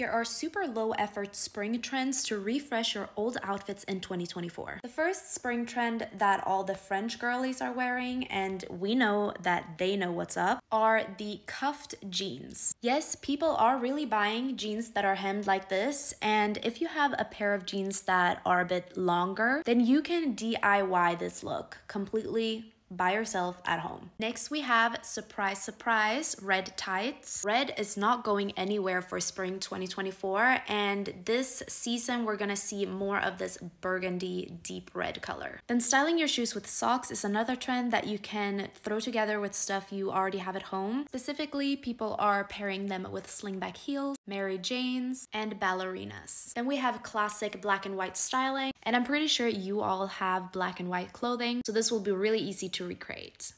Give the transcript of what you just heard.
Here are super low effort spring trends to refresh your old outfits in 2024. The first spring trend that all the French girlies are wearing, and we know that they know what's up, are the cuffed jeans. Yes, people are really buying jeans that are hemmed like this, and if you have a pair of jeans that are a bit longer, then you can DIY this look completely by yourself at home. Next, we have surprise, surprise, red tights. Red is not going anywhere for spring 2024, and this season we're gonna see more of this burgundy deep red color. Then, styling your shoes with socks is another trend that you can throw together with stuff you already have at home. Specifically, people are pairing them with slingback heels, Mary Janes, and ballerinas. Then we have classic black and white styling, and I'm pretty sure you all have black and white clothing, so this will be really easy to to recreate.